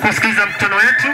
kusikiliza mkutano wetu.